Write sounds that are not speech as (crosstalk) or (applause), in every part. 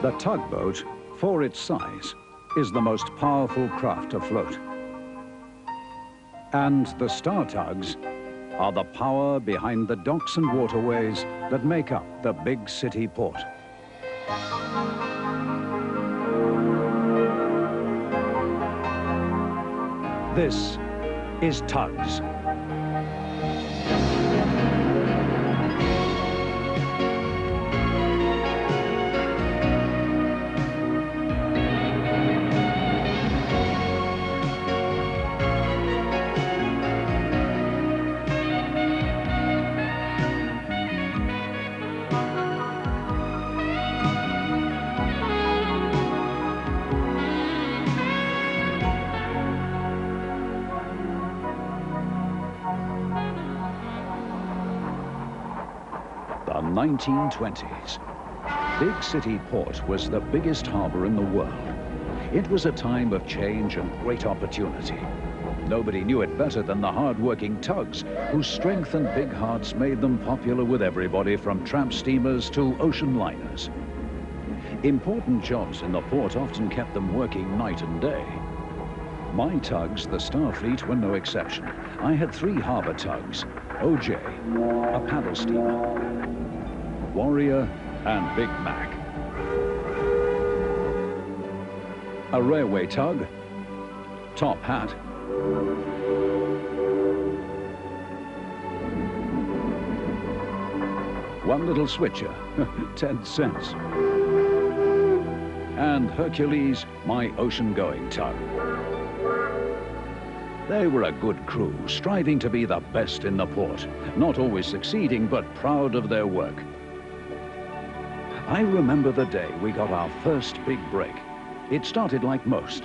The tugboat, for its size, is the most powerful craft afloat. And the star tugs are the power behind the docks and waterways that make up the Bigg City port. This is Tugs. 1920s. Bigg City Port was the biggest harbor in the world. It was a time of change and great opportunity. Nobody knew it better than the hard-working tugs, whose strength and big hearts made them popular with everybody from tramp steamers to ocean liners. Important jobs in the port often kept them working night and day. My tugs, the Starfleet, were no exception. I had three harbor tugs, OJ, a paddle steamer, Warrior, and Big Mac. A railway tug, Top Hat, one little switcher, (laughs) 10 cents. And Hercules, my ocean-going tug. They were a good crew, striving to be the best in the port. Not always succeeding, but proud of their work. I remember the day we got our first big break. It started like most,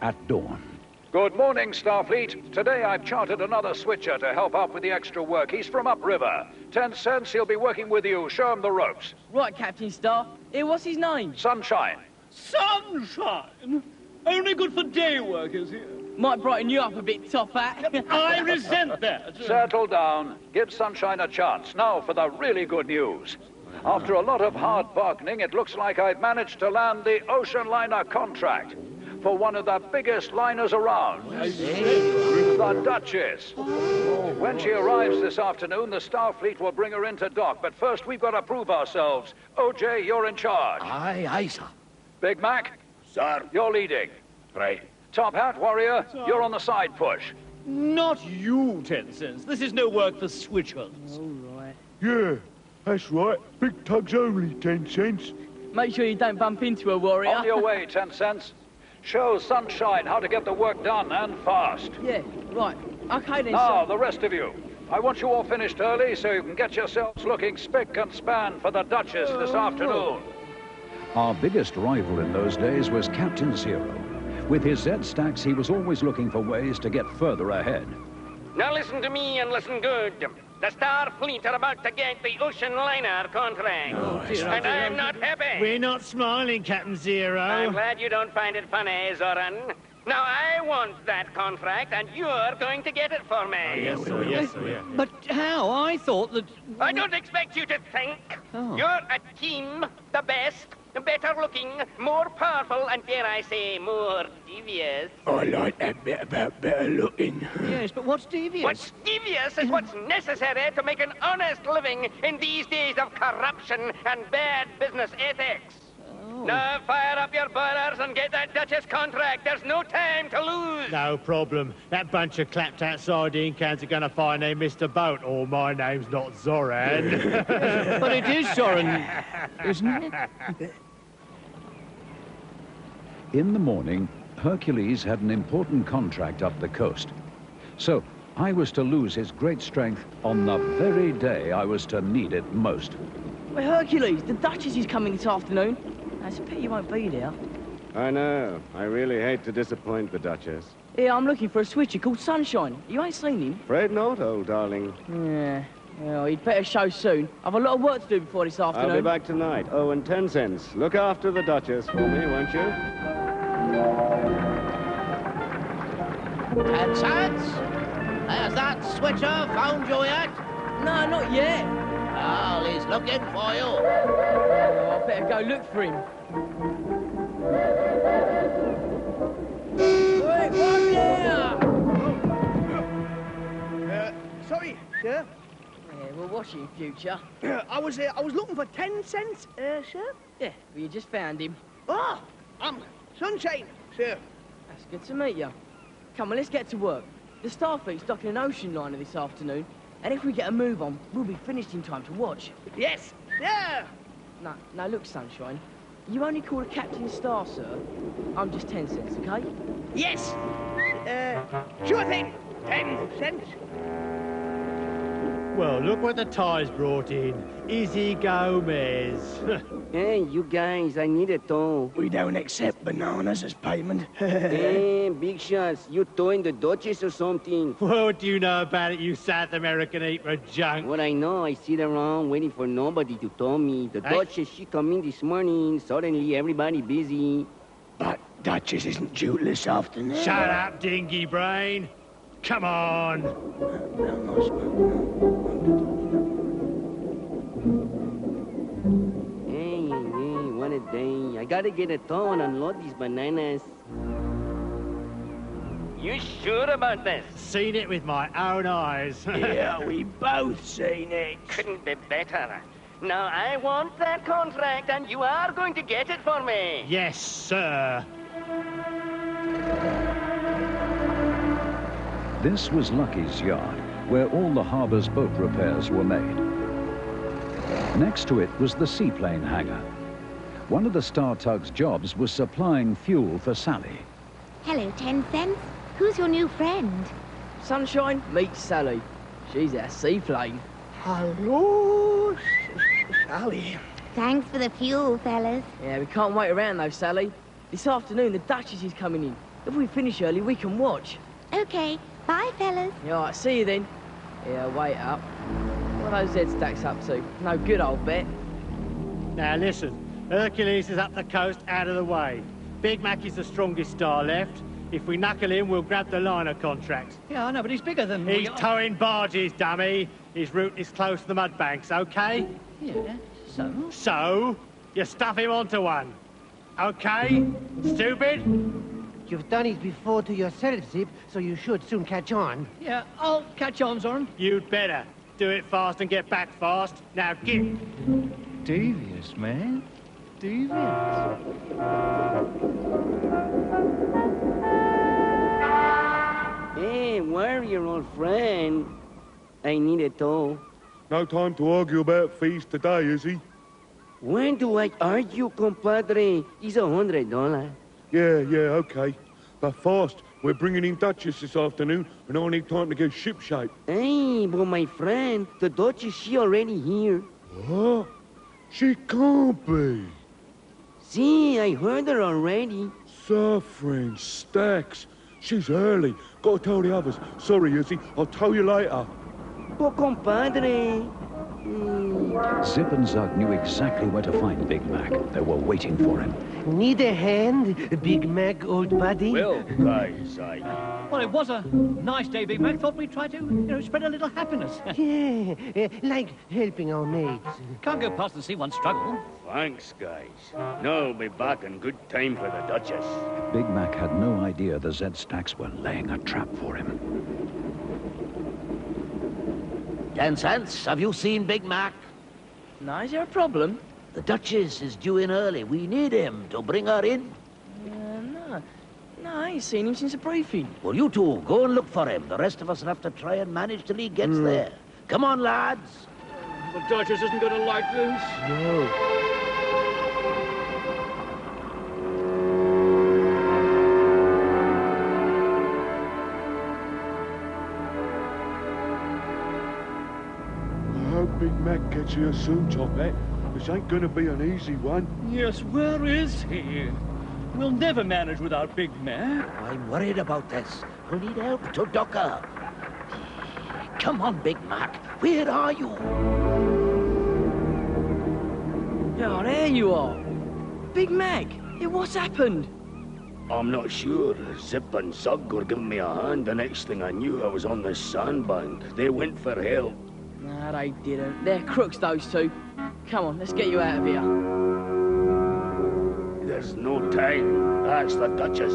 at dawn. Good morning, Starfleet. Today I've chartered another switcher to help out with the extra work. He's from upriver. Ten cents, he'll be working with you. Show him the ropes. Right, Captain Star. Here, what's his name? Sunshine. Sunshine? Only good for day workers here. Might brighten you up a bit, Top Hat. (laughs) I resent that. Settle down. Give Sunshine a chance. Now for the really good news. After a lot of hard bargaining, it looks like I've managed to land the ocean liner contract for one of the biggest liners around. The Duchess. When she arrives this afternoon, the Starfleet will bring her into dock. But first, we've got to prove ourselves. OJ, you're in charge. Aye, aye, sir. Big Mac, Sir. you're leading. Right. Top Hat, Warrior, you're on the side push. Not you, Ten Cents. This is no work for switchers. All right. Yeah, that's right. Big tugs only, 10 cents. Make sure you don't bump into a warrior. On your way, ten cents. Show Sunshine how to get the work done and fast. Yeah, right. Okay then, Now, sir. the rest of you. I want you all finished early so you can get yourselves looking spick and span for the Duchess this oh. afternoon. Our biggest rival in those days was Captain Zero. With his Z-stacks, he was always looking for ways to get further ahead. Now listen to me and listen good. The Starfleet are about to get the ocean liner contract. Oh, and I'm not happy. We're not smiling, Captain Zero. I'm glad you don't find it funny, Zorran. Now I want that contract, and you're going to get it for me. Oh, yes, sir, yes, sir, yeah. But how? I thought that... I don't expect you to think. Oh. You're a team, the best, better looking, more powerful, and dare I say, more devious. I like that bit about better looking. Yes, but what's devious? What's devious is what's necessary to make an honest living in these days of corruption and bad business ethics. Oh. Now fire up your boilers and get that Duchess contract. There's no time to lose. No problem. That bunch of clapped-out sardine cans are going to find they missed a boat, or my name's not Zorran. (laughs) but it is Zorran, isn't it? (laughs) In the morning, Hercules had an important contract up the coast. So I was to lose his great strength on the very day I was to need it most. Well, Hercules, the Duchess is coming this afternoon. It's a pity you won't be there. I know. I really hate to disappoint the Duchess. Yeah, I'm looking for a switcher called Sunshine. You ain't seen him? Afraid not, old darling. Yeah. Well, he'd better show soon. I've a lot of work to do before this afternoon. I'll be back tonight. Oh, and ten cents. Look after the Duchess for me, won't you? Ten cents? Has that switcher found you yet? No, not yet. Well, he's looking for you. Oh, I better go look for him. Wait, one there! Uh, sorry, sir. We'll watch it in future. (clears throat) I was uh, I was looking for ten cents, uh, sir. Yeah, well, you just found him. Ah, I'm Sunshine, sir. That's good to meet you. Come on, let's get to work. The Starfleet's docking an ocean liner this afternoon, and if we get a move on, we'll be finished in time to watch. Yes, sir. No, no, look, Sunshine. You only call a captain star, sir. I'm just ten cents, okay? Yes. Uh, sure thing. Ten cents. Well, look what the tie's brought in. Izzy Gomez. (laughs) Hey, you guys, I need a tow. We don't accept bananas as payment. (laughs) Damn, big shots. You towing the Duchess or something? (laughs) what do you know about it, you South American eater of junk? What I know, I sit around waiting for nobody to tow me. The Hey. Duchess, she come in this morning. Suddenly, everybody busy. But Duchess isn't due this afternoon. Shut up, dingy brain. Come on. Hey, hey, what a day. I gotta get a tow and unload these bananas. You sure about this? Seen it with my own eyes. (laughs) yeah, we both seen it. Couldn't be better. Now, I want that contract, and you are going to get it for me. yes, sir. This was Lucky's yard, where all the harbor's boat repairs were made. Next to it was the seaplane hangar. One of the Star Tug's jobs was supplying fuel for Sally. Hello, Ten Cents. Who's your new friend? Sunshine, meet Sally. She's our seaplane. Hello, S- S- Sally. Thanks for the fuel, fellas. Yeah, we can't wait around though, Sally. This afternoon, the Duchess is coming in. If we finish early, we can watch. Okay, bye, fellas. Yeah, all right, see you then. Yeah, wait up. What are those Zed stacks up to? No good, old bet. Now listen, Hercules is up the coast, out of the way. Big Mac is the strongest star left. If we knuckle him, we'll grab the liner contract. Yeah, I know, but he's bigger than He's we towing barges, dummy. His route is close to the mud banks, okay? Yeah, so? So, you stuff him onto one. Okay? Stupid? You've done it before to yourself, Zip, so you should soon catch on. Yeah, I'll catch on, Zorran. You'd better. Do it fast and get back fast. Now get. Devious, man. Devious. Hey, where are your old friend? I need a tow. No time to argue about fees today, is he? When do I argue, compadre? It's a hundred dollars. Yeah, yeah, okay. But fast. We're bringing in Duchess this afternoon, and I need time to get shipshape. Hey, but my friend, the Duchess, she already here. What? She can't be. See, I heard her already. Suffering stacks. She's early. Gotta tell the others. Sorry, Izzy. I'll tell you later. But compadre. Zip and Zug knew exactly where to find Big Mac. They were waiting for him. Need a hand, Big Mac, old buddy? Well, guys, I... Well, it was a nice day, Big Mac. Thought we'd try to, you know, spread a little happiness. (laughs) yeah, uh, like helping our mates. Can't go past and see one struggle. Thanks, guys. No, be back in good time for the Duchess. Big Mac had no idea the Zed Stacks were laying a trap for him. Ten cents, have you seen Big Mac? No, is there a problem? The Duchess is due in early. We need him to bring her in. Uh, no. No, I ain't seen him since the briefing. Well, you two, go and look for him. The rest of us will have to try and manage till he gets there. Come on, lads. The Duchess isn't going to like this. No. Gets here soon, Top Hat. This ain't gonna be an easy one. Yes, where is he? We'll never manage without Big Mac. I'm worried about this. We'll need help to dock her. Come on, Big Mac. Where are you? Oh, there you are. Big Mac, yeah, what's happened? I'm not sure. Zip and Zug were giving me a hand. The next thing I knew, I was on the sandbank. They went for help. Nah, they didn't. They're crooks, those two. Come on, let's get you out of here. there's no time. That's the Duchess.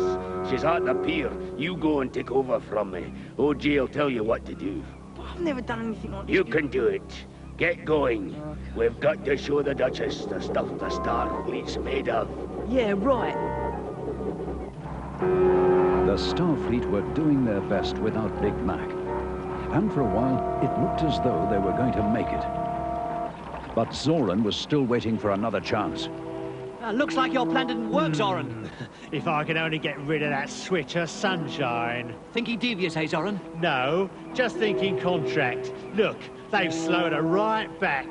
She's at the pier. You go and take over from me. OJ will tell you what to do. But I've never done anything like this. You can do it. Get going. We've got to show the Duchess the stuff the Star Fleet's made of. Yeah, right. The Starfleet were doing their best without Big Mac. And for a while, it looked as though they were going to make it. But Zorran was still waiting for another chance. Uh, looks like your plan didn't work, Zorran. If I can only get rid of that switcher sunshine. Thinking devious, eh, Zorran? No, just thinking contract. Look, they've slowed her right back.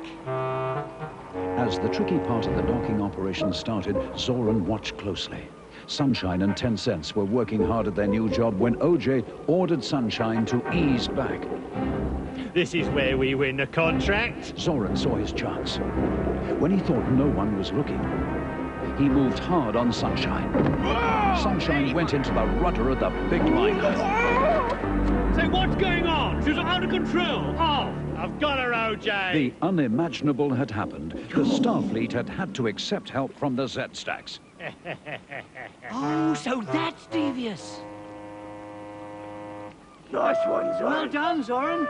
As the tricky part of the docking operation started, Zorran watched closely. Sunshine and Ten Cents were working hard at their new job when OJ ordered Sunshine to ease back. This is where we win the contract. Zorran saw his chance. When he thought no one was looking, he moved hard on Sunshine. Sunshine went into the rudder of the big liner. Say, what's going on? She's out of control. Oh, I've got her, OJ. The unimaginable had happened. The Starfleet had had to accept help from the Z-Stacks. Oh, so that's devious. Nice one, Zorran. Well done, Zorran.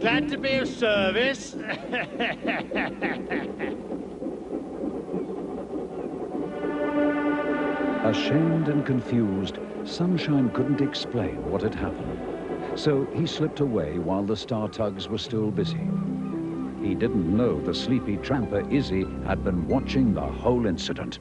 Glad to be of service. Ashamed and confused, Sunshine couldn't explain what had happened. So he slipped away while the Star Tugs were still busy. He didn't know the sleepy tramper Izzy had been watching the whole incident.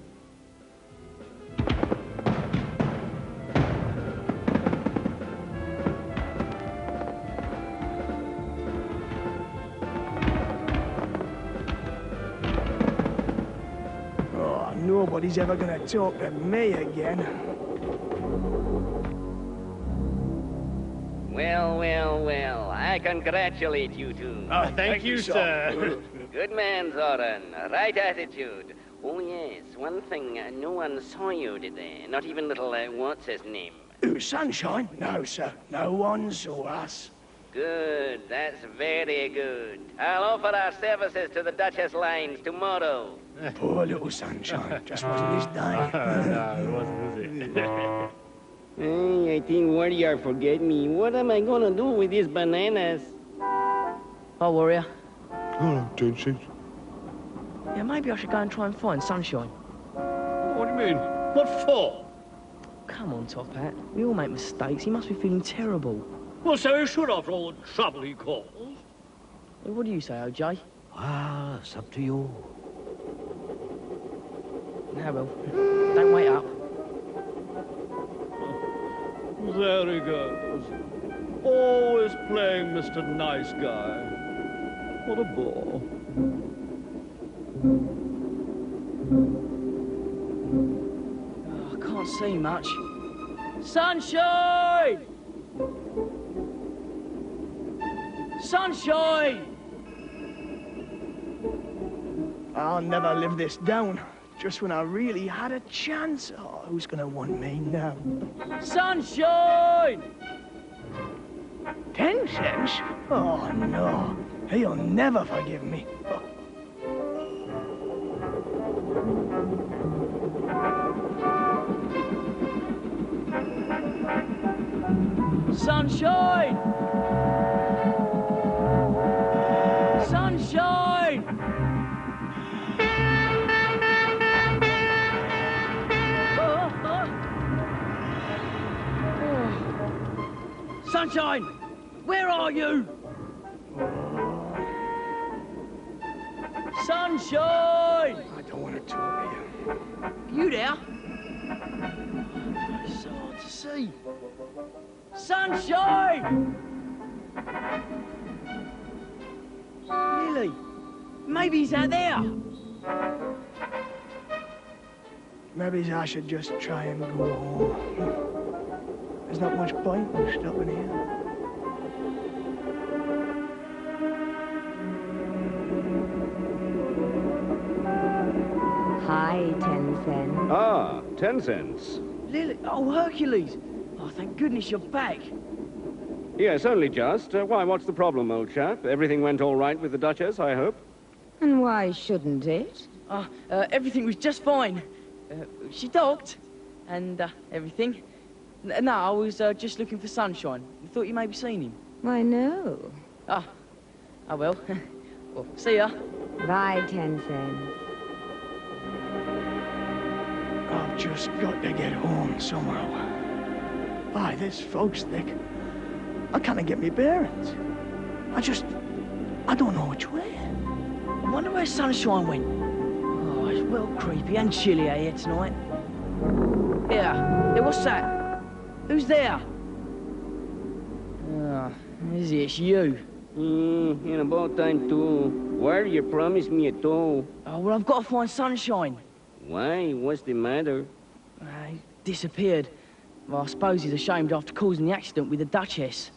Oh, nobody's ever gonna talk to me again. Well, well, well. I congratulate you two. Oh, thank, you, sir. (laughs) Good man, Zorran. Right attitude. Oh, yes. One thing. Uh, no one saw you, did they? Not even little, uh, what's his name? Ooh, sunshine? No, sir. No one saw us. Good. That's very good. I'll offer our services to the Duchess Lines tomorrow. Poor little sunshine. Just wasn't his day. no, it wasn't, was it? Hey, I think Warrior forget me. What am I gonna do with these bananas? Oh, Warrior. Hello, Ten Cents. Yeah, maybe I should go and try and find Sunshine. What do you mean? What for? Come on, Top Hat. We all make mistakes. He must be feeling terrible. Well, so he should after all the trouble he caused. Well, what do you say, OJ? Ah, it's up to you. Now, well, There he goes. Always playing Mr. Nice Guy. What a bore. Oh, I can't see much. Sunshine! Sunshine! I'll never live this down. Just when I really had a chance. Oh, who's gonna want me now? Sunshine! Ten cents? Oh, no. He'll never forgive me. Oh, Sunshine! Where are you? Sunshine! I don't want to talk to you. You there? It's so hard to see. Sunshine! Lillie, maybe he's out there. Maybe I should just try and go home. There's not much point in stopping here. Hi, Ten Cents. Ah, ten cents. Lillie, oh, Hercules. Oh, thank goodness you're back. Yes, only just. Uh, why, what's the problem, old chap? Everything went all right with the Duchess, I hope? And why shouldn't it? Uh, uh, everything was just fine. Uh, she docked, and uh, everything. N- no, I was uh, just looking for sunshine. Thought you maybe seen him. Why, no. Ah, oh well. (laughs) well, see ya. Bye, ten cents. I've just got to get home somehow. Aye, this fog's thick. I can't get me bearings. I just... I don't know which way. I wonder where sunshine went. Oh, it's well creepy and chilly out here tonight. Yeah, hey, what's that? Who's there? Ah, is it? It's you. Hmm, in about time too. Where you promised me a tow. Oh, well, I've got to find sunshine. Why? What's the matter? Uh, he disappeared. Well, I suppose he's ashamed after causing the accident with the Duchess.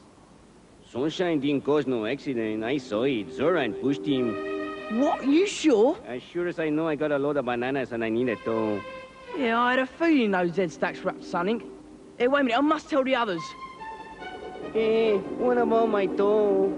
Sunshine didn't cause no accident. I saw it. Zorran pushed him. What? You sure? As sure as I know, I got a load of bananas and I need a tow. Yeah, I had a feeling those Zed stacks were up something. Hey, wait a minute, I must tell the others. Hey, what about my tow?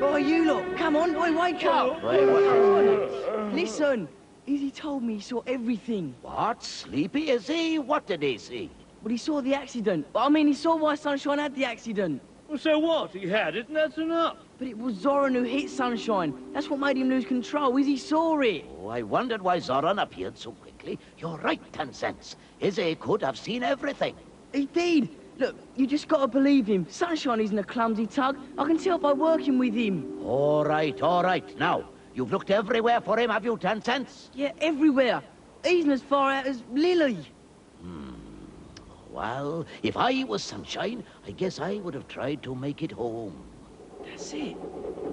Oh, eh. you lot, come on, oi, wake up. Wait, what- Listen, Izzy told me he saw everything. What? Sleepy is he? What did he see? But he saw the accident. I mean, he saw why Sunshine had the accident. Well, so what? He had it, and that's enough. But it was Zorran who hit Sunshine. That's what made him lose control. Izzy saw it. Oh, I wondered why Zorran appeared so quickly. You're right, ten cents. Izzy could have seen everything. He did. Look, you just gotta believe him. Sunshine isn't a clumsy tug. I can tell by working with him. All right, all right. Now, you've looked everywhere for him, have you, ten cents? Yeah, everywhere. Even as far out as Lillie. Hmm. Well, if I was Sunshine, I guess I would have tried to make it home. That's it.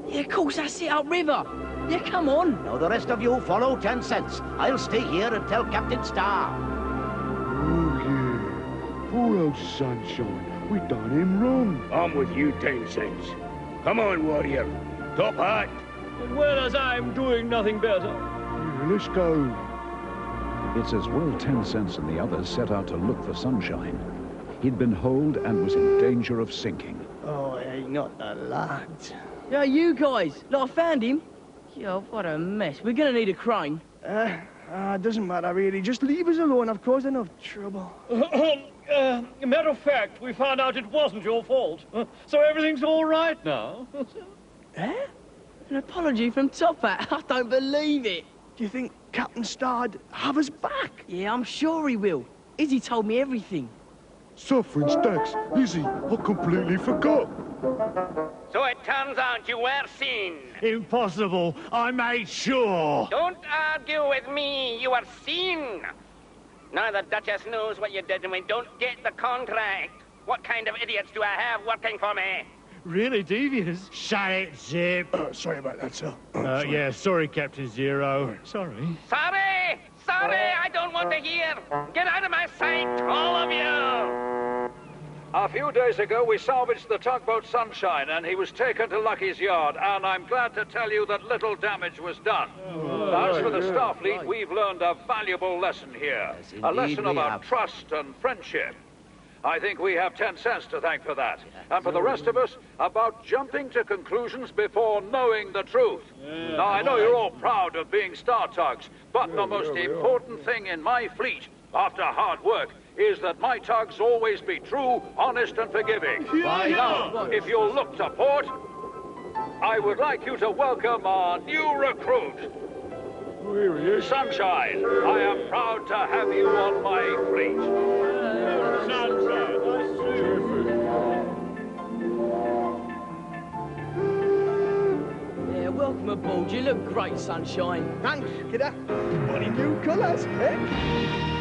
Yeah, of course, that's it, upriver. Yeah, come on. Now, the rest of you follow ten cents. I'll stay here and tell Captain Star. Oh, yeah. Poor old Sunshine. We done him wrong. I'm with you, ten cents. Come on, warrior. Top hat. Well, as I'm doing nothing better. Yeah, let's go. It's as well ten cents and the others set out to look for sunshine. He'd been holed and was in danger of sinking. Hey, not the lads. Yeah, you guys. Look, I found him. Yo, what a mess. We're gonna need a crane. Uh, uh, doesn't matter, really. Just leave us alone. I've caused enough trouble. (clears throat) uh, matter of fact, we found out it wasn't your fault. Uh, So everything's all right now. (laughs) Eh? An apology from Top Hat. (laughs) I don't believe it. Do you think Captain Star'd have us back? Yeah, I'm sure he will. Izzy told me everything. Suffering stacks. Izzy, I completely forgot. So it turns out you were seen. Impossible. I made sure. Don't argue with me. You were seen. Now the Duchess knows what you did and we don't get the contract. What kind of idiots do I have working for me? Really devious. Shut it, Zip. Uh, sorry about that, sir. Uh, yeah, sorry, Captain Zero. Sorry. Sorry! Sorry! I don't want to hear! Get out of my sight, all of you! A few days ago, we salvaged the tugboat Sunshine, and he was taken to Lucky's yard, and I'm glad to tell you that little damage was done. As for the Starfleet, we've learned a valuable lesson here. Yes, a lesson about have. trust and friendship. I think we have ten cents to thank for that. And for the rest of us, about jumping to conclusions before knowing the truth. now, I know you're all proud of being star tugs, but the most important thing in my fleet, after hard work, is that my tugs always be true, honest, and forgiving. Now, if you'll look to port, I would like you to welcome our new recruit. Here he is. Sunshine, I am proud to have you on my fleet. Sunshine. Yeah, welcome aboard. You look great, Sunshine. Thanks, kidder. Funny new colours, eh?